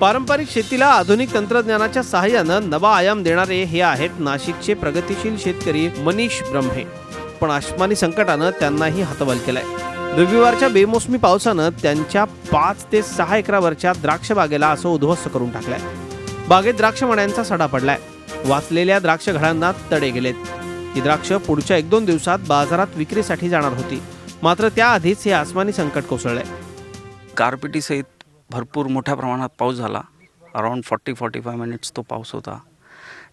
पारंपरिक शेतीला आधुनिक तंत्रज्ञानाच्या सहाय्यानं नवा आयाम देणारे हे आहेत नाशिकचे प्रगतीशील शेतकरी मनीष ब्रह्मे. पण आसमानी संकटानं त्यांनाही हतबल केलाय. रविवारच्या बेमोसमी पावसानं त्यांच्या पाच ते सहा एकरावरच्या द्राक्ष बागेला असं उद्ध्वस्त करून टाकलाय. बागेत द्राक्ष मण्यांचा सडा पडलाय. वाचलेल्या द्राक्ष घडांना तडे गेलेत. ही द्राक्ष पुढच्या एक दोन दिवसात बाजारात विक्रीसाठी जाणार होती. मात्र त्याआधीच हे आसमानी संकट कोसळलंय. गारपिटीसहित भरपूर मोठ्या प्रमाणात पाऊस झाला. Around forty forty five minutes तो पाऊस होता.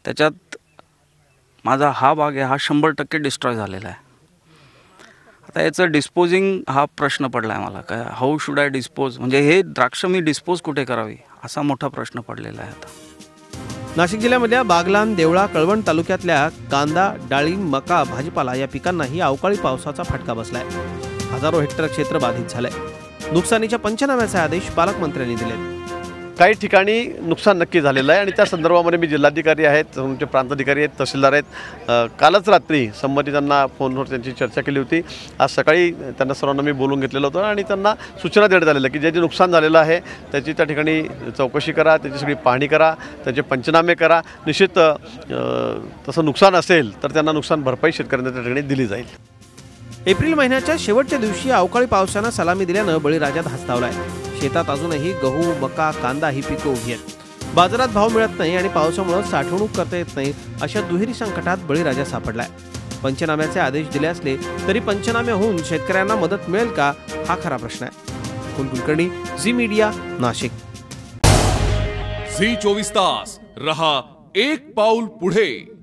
त्याच्यात माझा हा बाग आहे हा शंभर टक्के डिस्ट्रॉय झालेला आहे. आता याचं डिस्पोजिंग हा प्रश्न पडला आहे मला. काय हाऊ शुड आय डिस्पोज म्हणजे हे द्राक्ष मी डिस्पोज कुठे करावी? असा मोठा प्रश्न पडलेला आहे आता. नाशिक जिल्ह्यामधल्या बागलान देवळा कळवण तालुक्यातल्या कांदा डाळिंब मका भाजीपाला या पिकांनाही अवकाळी पावसाचा फटका बसलाय. हजारो हेक्टर क्षेत्र बाधित झालंय. नुकसानीच्या पंचनाम्याचे आदेश पालकमंत्र्यांनी दिले काही ठिकाणी नुकसान नक्की झालेलं आहे आणि त्या संदर्भामध्ये मी जिल्हाधिकारी आहेत तुमचे प्रांताधिकारी आहेत तहसीलदार आहेत. कालच रात्री संबंधितांना त्यांना फोनवर त्यांची चर्चा केली होती. आज सकाळी त्यांना सर्वांना मी बोलून घेतलेलं होतं आणि त्यांना सूचना देण्यात आलेल्या की जे जे नुकसान झालेलं आहे त्याची त्या ठिकाणी चौकशी करा त्याची सगळी पाहणी करा त्याचे पंचनामे करा. निश्चित तसं नुकसान असेल तर त्यांना नुकसान भरपाई शेतकऱ्यांना त्या ठिकाणी दिली जाईल. एप्रिल महिन्याच्या शेवटच्या दिवशी अवकाळी पावसानं सलामी दिल्यानं बळीराजा धास्तावलाय. शेतात अजूनही गहू मका कांदा ही पिकं उभी आहेत. बाजारात भाव मिळत नाही आणि पावसामुळे साठवणूक करता येत नाही अशा दुहेरी संकटात बळीराजा सापडलाय. पंचनाम्याचे आदेश दिले असले तरी पंचनामे होऊन शेतकऱ्यांना मदत मिळेल का हा खरा प्रश्न आहे. Kulkarni Zee media Nashik. Zee चोवीस तास. रहा एक पाऊल पुढे.